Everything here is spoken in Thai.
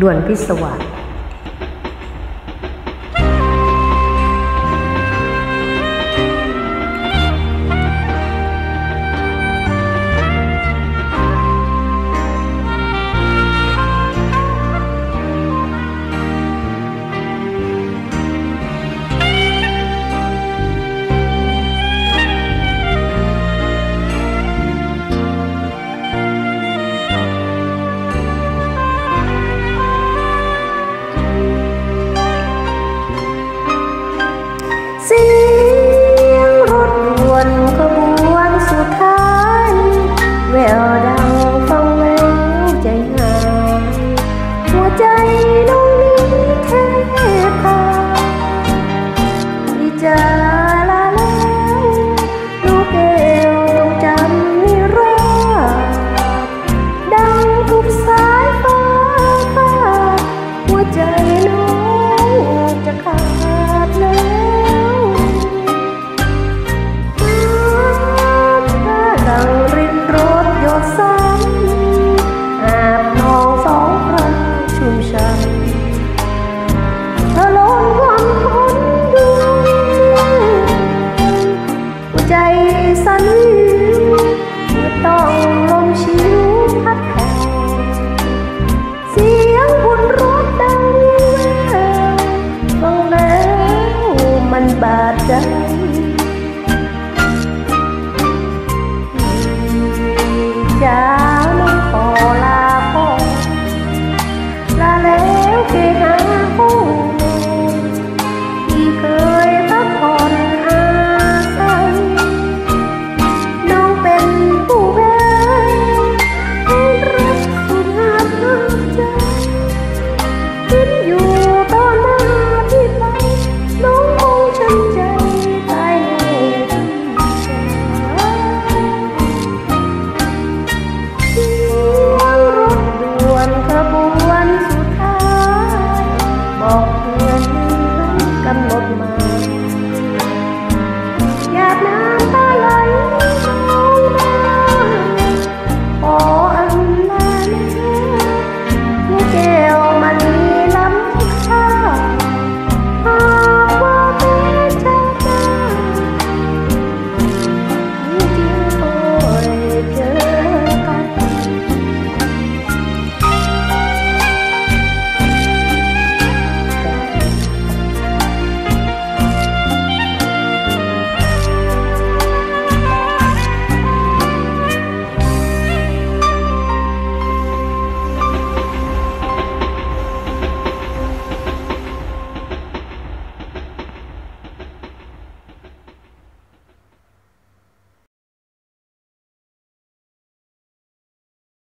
ด่วนพิศวาส เสียงรถด่วนขบวนสุดท้า ใจสั่นเมื่อต้องลมชิวพัดแผ่วเสียงคุณรถดังแววฟังแล้วมันบาดใจจา cầm một màu